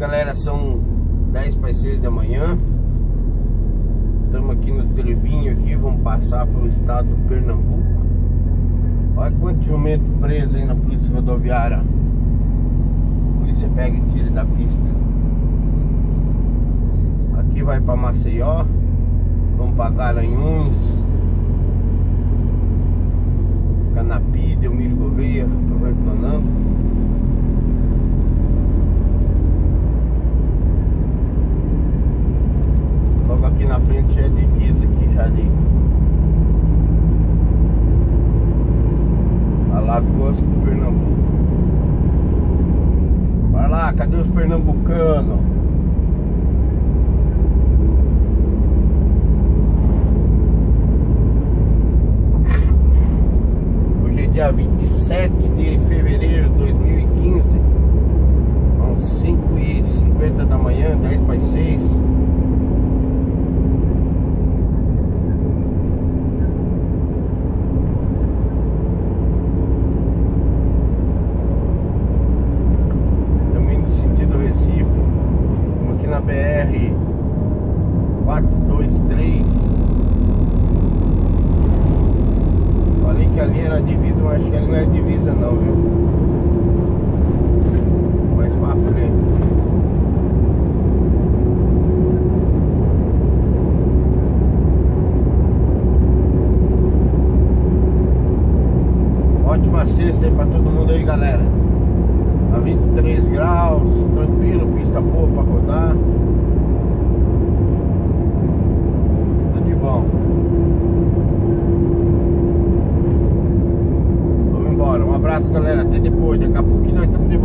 galera, são 10 para 6 da manhã. Estamos aqui no Televinho aqui, vamos passar pelo estado do Pernambuco. Olha quanto jumento preso aí na polícia rodoviária. A polícia pega e tira da pista. Aqui vai para Maceió Vamos para Garanhuns. Canapi, Delmiro Gouveia, frente já é divisa aqui já de Alagoas com Pernambuco. Vai lá, cadê os pernambucanos? Hoje é dia 27 de fevereiro de 2015 São 5h50 da manhã, 10 para 6 BR 423 Falei que ali era divisa, mas acho que ali não é divisa não, viu? Mais pra frente. Ótima sexta aí pra todo mundo aí, galera. A 23 graus, tranquilo, pista boa para rodar. Tudo de bom. Vamos embora. Um abraço, galera. Até depois. Daqui a pouquinho nós estamos de.